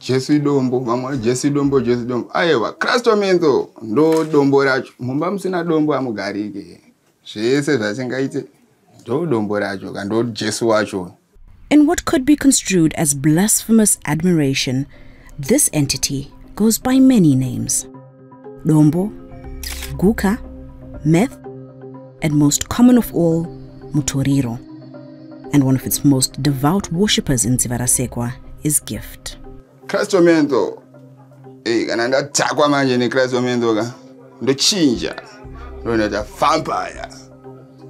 jesu dombo vamwe jesu dombo jesu dombo. Aiwa krastomento ndo dombo racho. Mumba musina dombo hamugarike zvese zvachingaite ndo dombo racho kando jesu wacho. In what could be construed as blasphemous admiration, this entity goes by many names. Dombo, Guka, Meth, and most common of all, Mutoriro. And one of its most devout worshippers in Dzivarasekwa is Gift. Krastomento ei kana ndatakwa manje nekrastomento ka ndochinja ndonoita vampire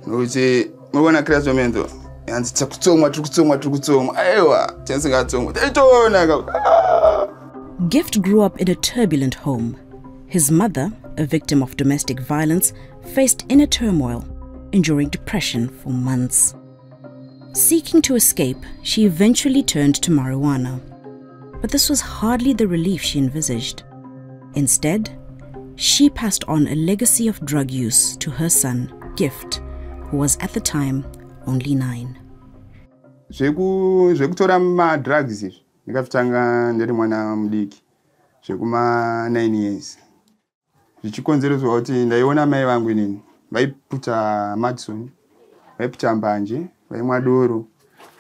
nokuti muona krastomento yanzi takutsomwa tiri kutsomwa tiri kutsomwa aiwa tenisingatsomwa taitona ka Gift grew up in a turbulent home. His mother, a victim of domestic violence, faced inner turmoil, enduring depression for months. Seeking to escape, she eventually turned to marijuana. But this was hardly the relief she envisaged. Instead, she passed on a legacy of drug use to her son, Gift, who was at the time only nine. Zveku- zvekutora madrugs izvi ndikazvitanga ndiri mwana mudiki zvekuma9 years zvichikonzereswa kuti ndaiona mai vangu inini vaiputa madison vaiputa mbanje vaimwa doro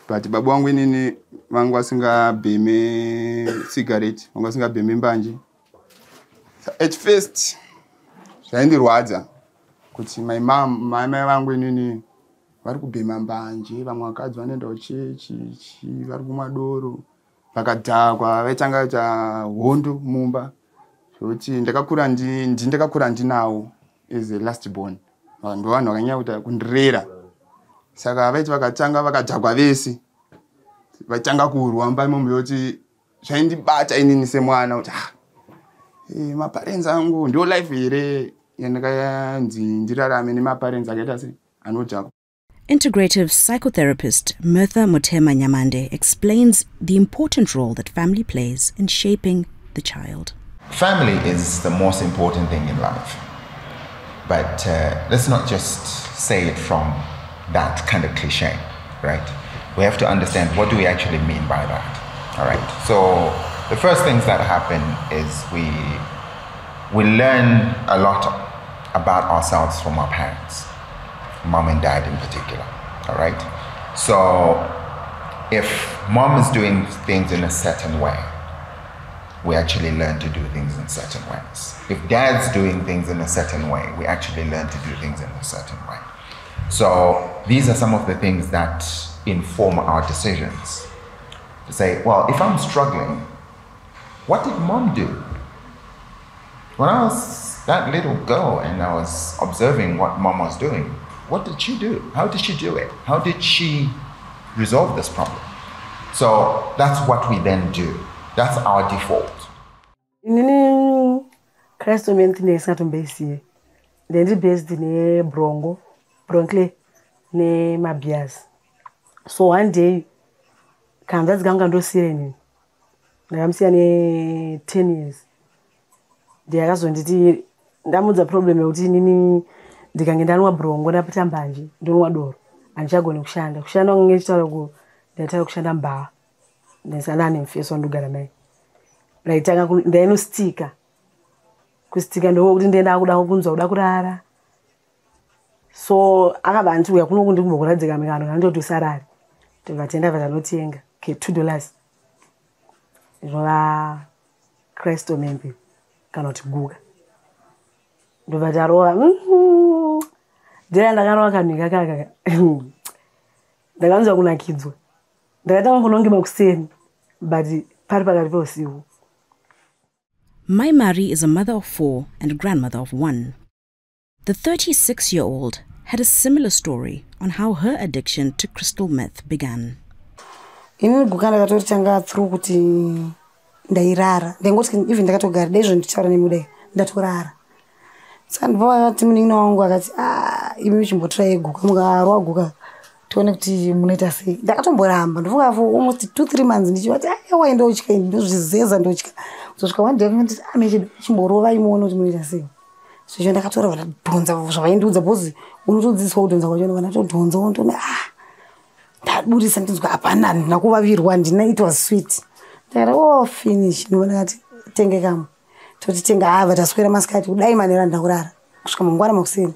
but baba vangu inini vanga vasingabheme cigarette vanga vasingabheme mbanje. At first zvaindirwadza kuti my mam mai mai vangu inini vari kubhema mbanje. Vamwe vakadzi vanoenda kuchechi chi vari kumwa doro. Vakadhakwa vaitanga ita hondo mumba. Zvokuti ndakakura ndi ndi- ndakakura ndinawo as last born. Vanhu vakanyanya kuita kundirera saka vaiti vakatanga vakadhakwa vese vaitanga kurwa mumba imomo yokuti zvaindibata inini semwana kuti ah, eh, maparenzi angu ndio life here yandakayanzi ndirarame nemaparenzi akaita se anodhakwa Integrative psychotherapist Mirtha Motema Nyamande explains the important role that family plays in shaping the child. Family is the most important thing in life. But uh, let's not just say it from that kind of cliche, right? We have to understand what do we actually mean by that. All right. So the first things that happen is we we learn a lot about ourselves from our parents, mom and dad in particular. All right. So if mom is doing things in a certain way, we actually learn to do things in certain ways. If dad's doing things in a certain way, we actually learn to do things in a certain way. So these are some of the things that inform our decisions. To say, well, if I'm struggling, what did mom do? When I was that little girl and I was observing what mom was doing, what did she do? How did she do it? How did she resolve this problem? So that's what we then do. That's our default. inini christoment ndeisingatombeisiye ndendi based nebrongo bronkle nemabias so one day kanzadzi kangu kandosiira inini ndakamusiya ne10 years. Ndiyakazonditi ndamudza problem yekuti inini ndikange ndanwa brongo ndapita mbanje ndonwa doro. Handichagoni kushanda. Kushanda kwange ndichitaura ku ndaitaura kushanda mbaa. Ndisandane mufeso wandogara naye. Ndaitanga ndainostika kustika ndokuti kunzwa kuda kurara so akabva anditi uya kuno kundi kumbokuradzika mikano kandoti usarari vatenda vatanotenga ke two dollars. Inova kristo membe kana kuti guka ndobva tarova ndira ndakarova kanhu kakaka ndakanzwa kunakidzwa. Ndakatanga kunonge makuseni but pari pakati peusiku. Mai Mari is a mother of four and grandmother of one. The 36 year old had a similar story on how her addiction to crystal meth began. inini guka ndakatori tanga through kuti ndairara. Ndaingoti even ndakatogara daizvo ndichitaura nemudai ndatorara. Saka ndipavati munin'ina wangu akati "Ah, imi chimbotirai guka mukarwa guka tione kuti munoita sei. Ndakatomboramba ndofunga for almost two three months ndichivati aiwa ndotya ndozvizeza ndotya kuzosvika one day akanditi ame chimborova imuone kuti munoita sei zvezvo ndakatora vatadhonza zvavaindiudza bhozi unotodzidziswa kudhonza kwacho vanatodhonza unotone ah ndaburisa ndinzwa hapana handina kuvavirwa handina it was sweet. Ndakati o finish. Ndobona kati tenge kamwe toti tenga ava taswera masikati kudai manera ndakurara kusvika mangwana makuseni